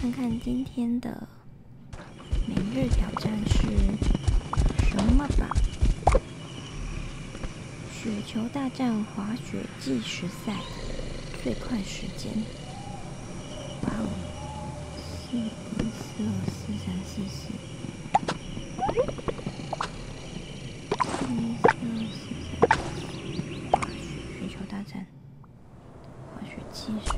看看今天的每日挑战是什么吧？雪球大战滑雪计时赛最快时间。哇哦！四一四二四三四四。四一四二四三。滑雪雪球大战滑雪计时。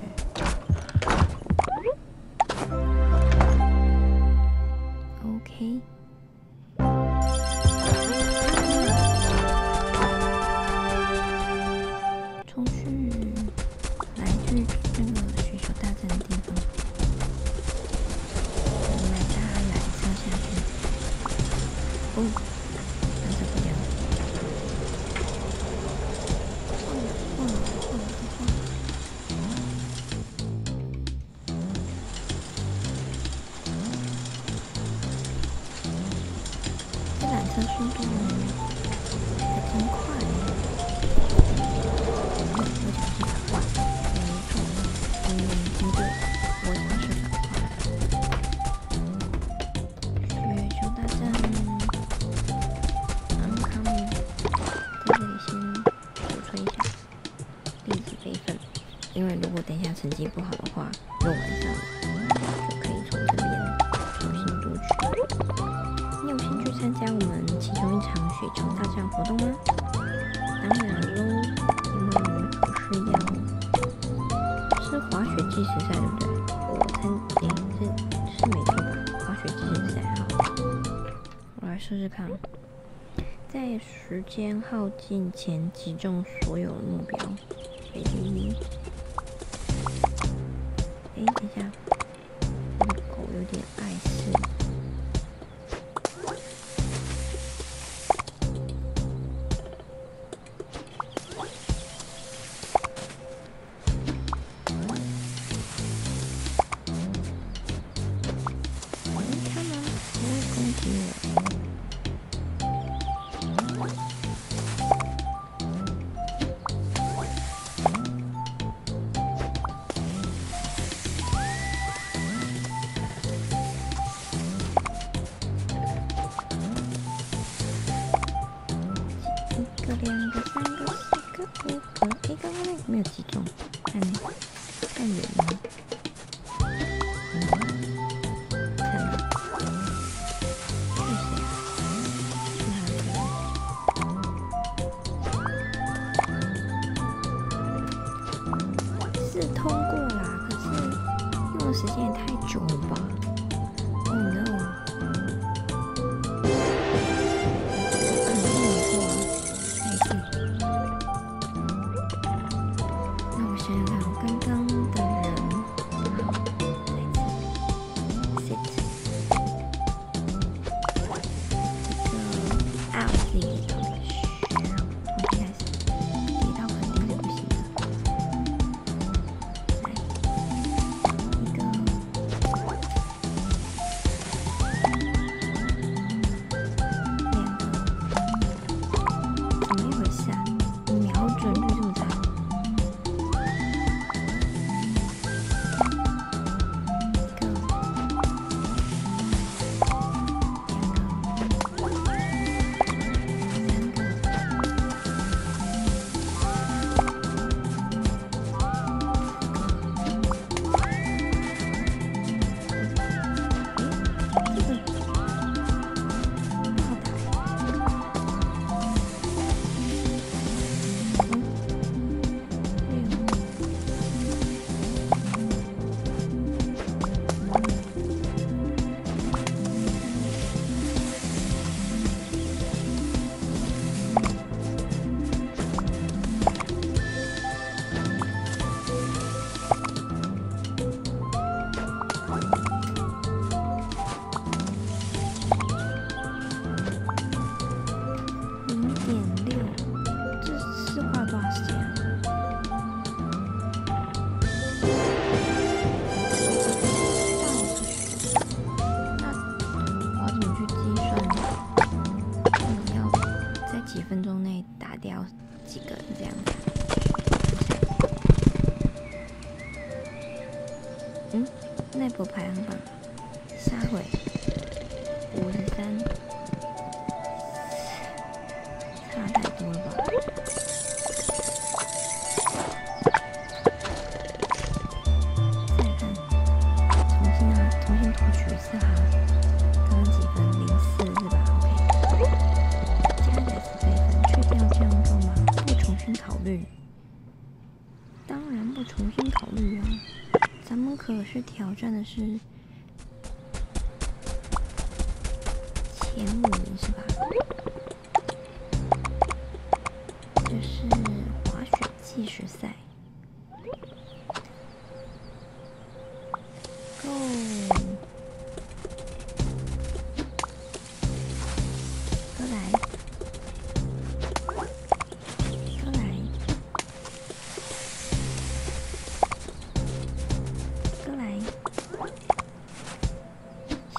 因为如果等一下成绩不好的话，用完上就可以从这边重新录取。你有兴趣参加我们其中一场雪球大战活动吗？当然喽，因为我们不是要是滑雪计时赛，对不对？我参诶、是是没错吧？滑雪计时赛，好，我来试试看，在时间耗尽前击中所有目标。诶、诶、等一下，我的狗有点碍两个、三个、四个、五个，一个后面没有击中，看看远吗？看吗？是？通过啦，可是用的时间也太久了吧，是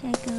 下一个，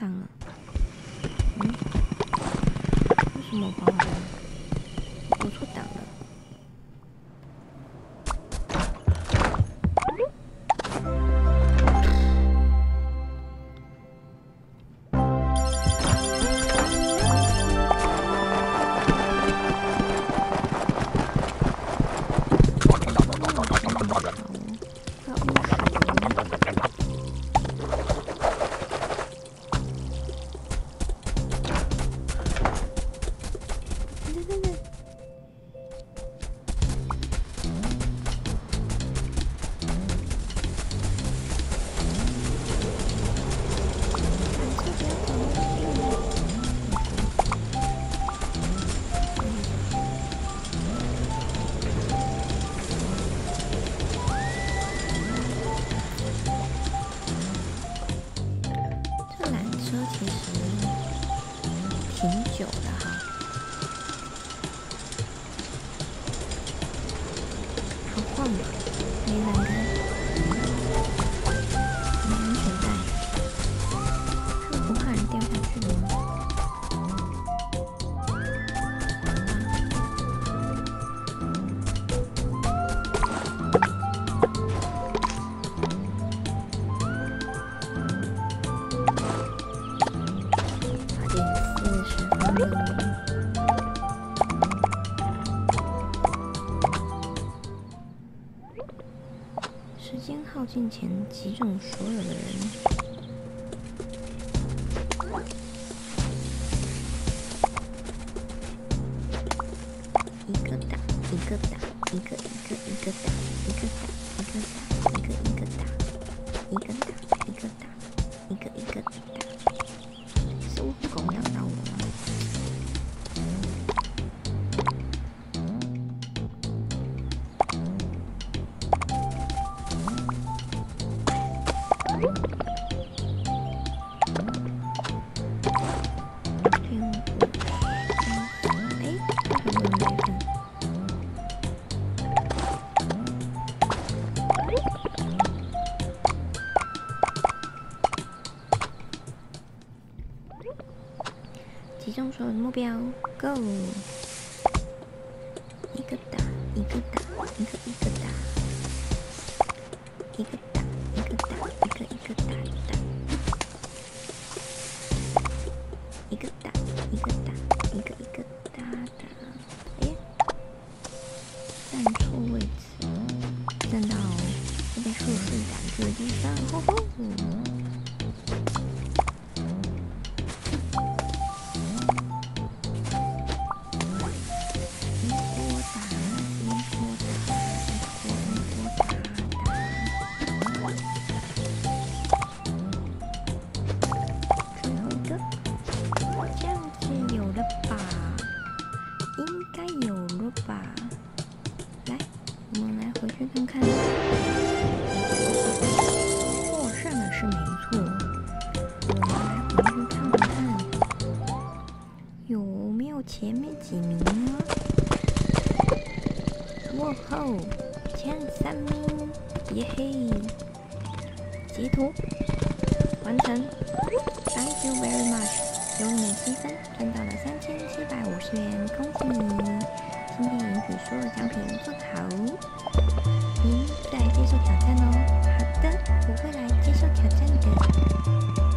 上了？其实挺久的哈。前，击中所有的人。一个打，一个打，一个一个一个打，一个打，一个打，一个一个打，一个打，中所有的目标，Go！前面几名哦，落后前三名，耶嘿！截图完成，Thank you very much，由你积分赚到了三千七百五十元，恭喜你！今天赢取所有奖品，做好，您在来接受挑战哦。好的，我会来接受挑战的。